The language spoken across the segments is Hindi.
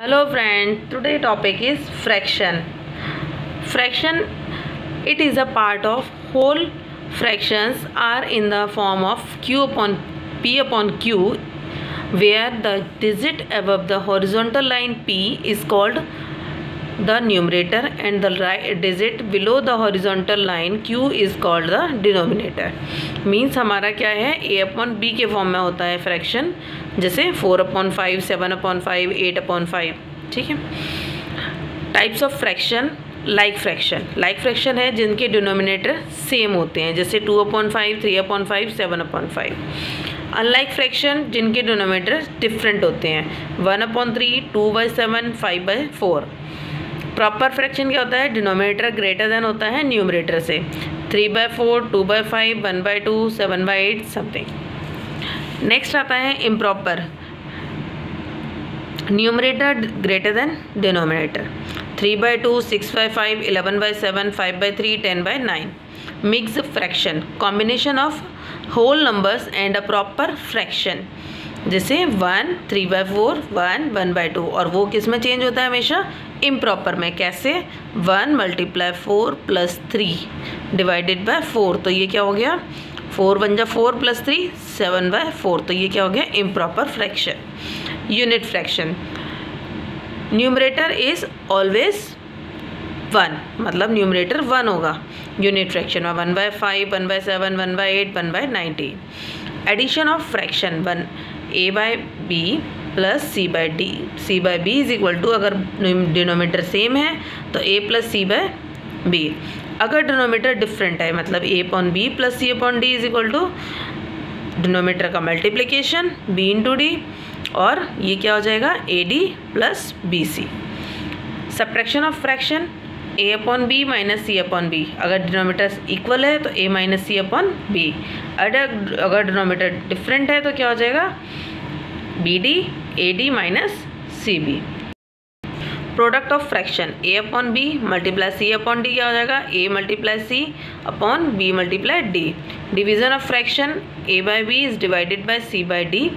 hello friend. Today topic is fraction. Fraction it is a part of whole fractions are in the form of q upon p upon q where the digit above the horizontal line p is called the numerator and the right digit below the horizontal line q is called the denominator. Means हमारा क्या है? ए अपॉन बी के फॉर्म में होता है फ्रैक्शन जैसे four upon five seven upon five eight upon five ठीक है? Types of fraction like fraction like fraction है जिनके डिनोमिनेटर सेम होते हैं, जैसे two upon five three upon five seven upon five unlike fraction जिनके डिनोमिनेटर डिफरेंट होते हैं. One upon three two by seven five by four proper fraction क्या होता है? डिनोमिनेटर ग्रेटर देन होता है न्यूमरेटर से। Three by four two by five one by two seven by eight something next आता है improper numerator greater than denominator three by two six by five eleven by seven five by three ten by nine mix fraction combination of whole numbers and a proper fraction जैसे one three by four one one by two और वो किसमें चेंज होता है हमेशा? इम्प्रॉपर में. कैसे? One multiply four plus three divided by four तो ये क्या हो गया? फोर वन जा four plus three seven by four तो ये क्या हो गया? Improper fraction unit fraction numerator is always one मतलब न्यूमरेटर वन होगा. यूनिट फ्रैक्शन में one by five one by seven one by eight one by nineteen addition of fraction one A by B plus C by D C by B is equal to अगर डिनोमीटर सेम है तो A plus C by B अगर डिनोमीटर डिफरेंट है मतलब A upon B plus C upon D is equal to denominator का मल्टीप्लिकेशन बी इंटू डी और ये क्या हो जाएगा? A D plus B C subtraction of fraction A upon B minus C upon B अगर डिनोमीटर इक्वल है तो A minus C upon B अगर अगर डिनोमीटर डिफरेंट है तो क्या हो जाएगा? B D A D minus C B product of fraction A upon B multiply C upon D क्या हो जाएगा? A multiply C upon B multiply D division of fraction A by B is divided by C by D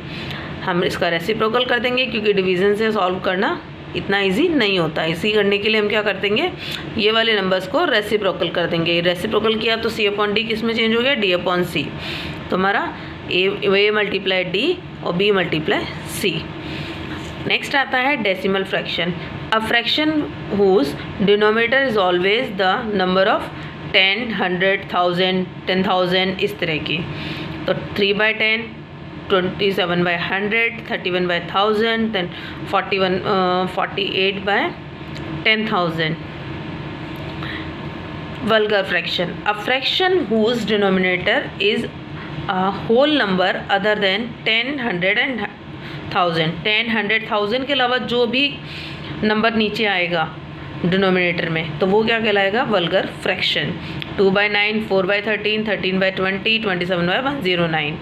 हम इसका रेसिप्रोकल कर देंगे, क्योंकि डिवीज़न से सॉल्व करना इतना इजी नहीं होता। इसी करने के लिए हम क्या कर देंगे ये वाले नंबर्स को रेसिप्रोकल कर देंगे। रेसिप्रोकल किया तो सी अपॉन डी किसमें चेंज हो गया? डी अपॉन सी तो हमारा ए ए मल्टीप्लाई डी और बी मल्टीप्लाई सी नेक्स्ट आता है decimal fraction a fraction whose denominator is always the number of ten hundred thousand ten thousand इस तरह की। तो three by ten twenty seven by hundred thirty one by thousand then forty one forty eight by ten thousand fraction. A fraction whose denominator is a whole number other than 10 100 and 1000 10 100 1000 के अलावा जो भी नंबर नीचे आएगा डिनोमिनेटर में तो वो क्या कहलाएगा? Vulgar fraction two by nine four by thirteen thirteen by twenty twenty seven by one zero nine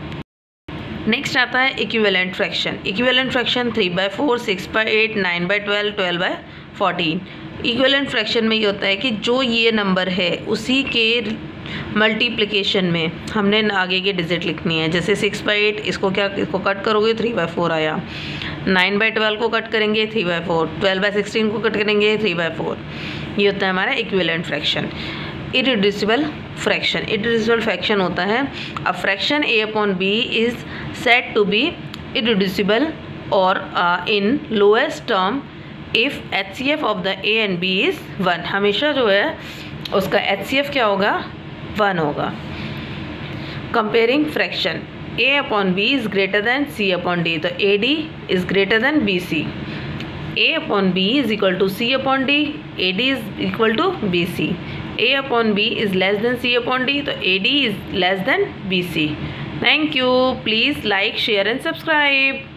next आता है equivalent fraction equivalent fraction three by four six by eight nine by twelve twelve by fourteen equivalent fraction में ये होता है कि जो ये नंबर है, उसी के मल्टीप्लिकेशन में हमने आगे की डिजिट लिखनी है। जैसे सिक्स बाई एट इसको क्या, इसको कट करोगे? थ्री बाई फोर आया। नाइन बाई ट्वेल्व को कट करेंगे three by four twelve by sixteen को कट करेंगे थ्री बाई फोर ये होता है हमारा equivalent fraction irreducible fraction irreducible fraction होता है। A fraction A upon B is set to be irreducible और in lowest term if H C F of the A and B is one हमेशा जो है, उसका एच सी एफ़ क्या होगा? वन होगा। Comparing fraction A upon B is greater than C upon D तो A D is greater than B C A upon B is equal to C upon D A D is equal to B C a upon b is less than c upon d. so ad is less than bc thank you. Please like share and subscribe